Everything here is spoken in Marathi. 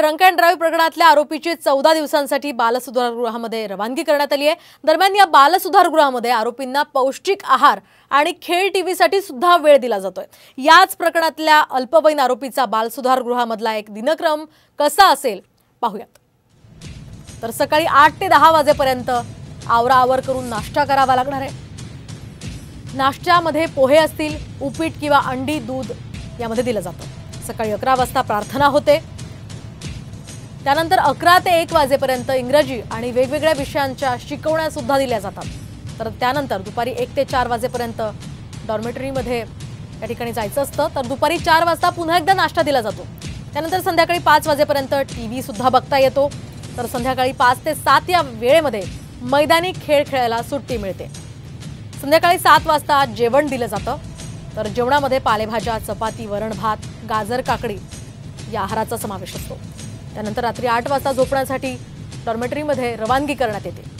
ड्रंक अँड ड्राईव्ह प्रकरणातल्या आरोपीची चौदा दिवसांसाठी बालसुधारगृहामध्ये रवानगी करण्यात आली आहे. दरम्यान या बालसुधारगृहामध्ये आरोपींना पौष्टिक आहार आणि खेळ टीव्हीसाठी सुद्धा वेळ दिला जातोय. याच प्रकरणातल्या अल्पवयीन आरोपीचा बालसुधारगृहामधला एक दिनक्रम कसा असेल पाहूयात. तर सकाळी आठ ते दहा वाजेपर्यंत आवराआवर करून नाश्ता करावा लागणार आहे. नाश्त्यामध्ये पोहे असतील उपीट किंवा अंडी दूध यामध्ये दिलं जातं. सकाळी अकरा वाजता प्रार्थना होते. त्यानंतर अकरा ते एक वाजेपर्यंत इंग्रजी आणि वेगवेगळ्या विषयांच्या शिकवण्या सुद्धा दिल्या जातात. तर त्यानंतर दुपारी एक ते चार वाजेपर्यंत डॉर्मेटरीमध्ये या ठिकाणी जायचं असतं. तर दुपारी चार वाजता पुन्हा एकदा नाश्ता दिला जातो. त्यानंतर संध्याकाळी पाच वाजेपर्यंत टी व्ही सुद्धा बघता येतो. तर संध्याकाळी पाच ते सात या वेळेमध्ये मैदानी खेळ खेळायला सुट्टी मिळते. संध्याकाळी सात वाजता जेवण दिलं जातं. तर जेवणामध्ये पालेभाज्या चपाती वरण भात गाजर काकडी या आहाराचा समावेश असतो. त्यानंतर रात्री आठ वाजता झोपण्यासाठी डॉर्मेटरीमध्ये रवानगी करण्यात येते.